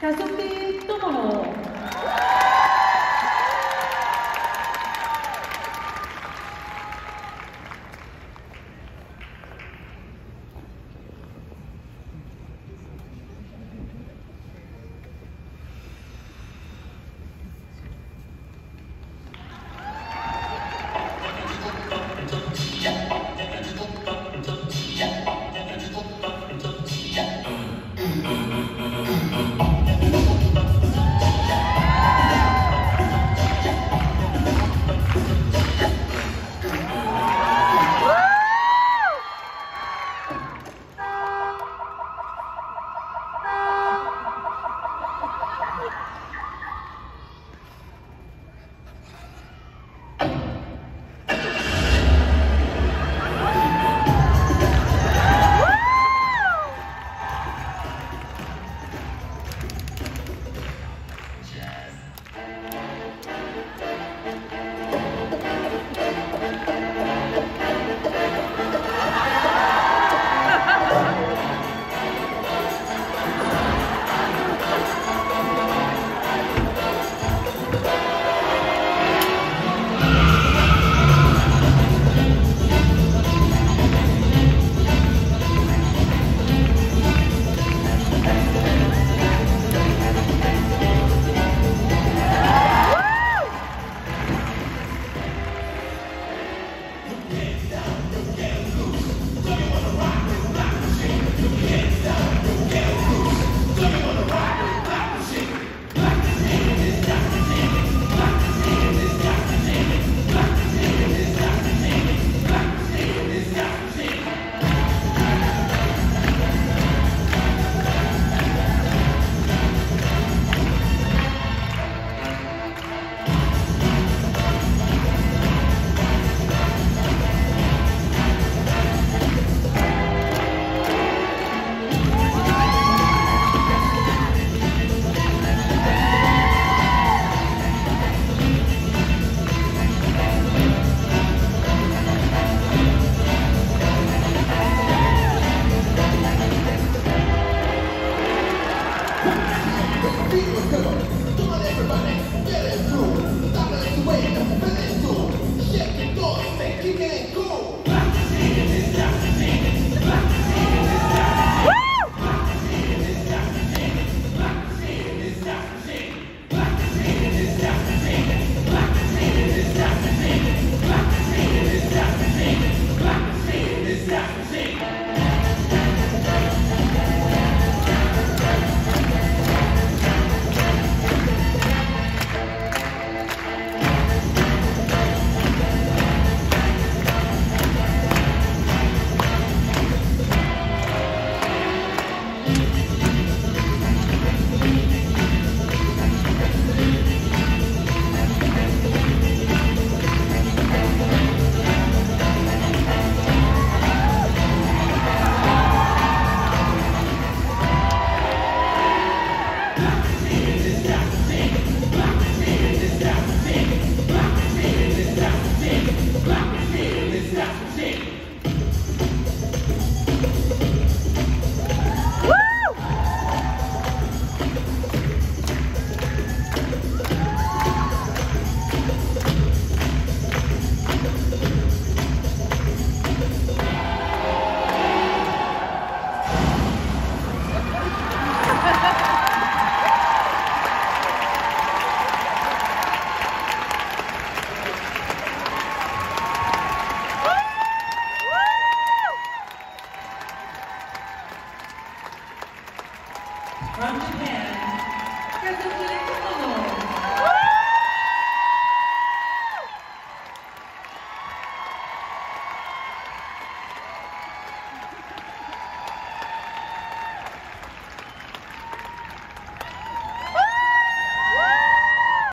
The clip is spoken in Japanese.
キャスティ友の。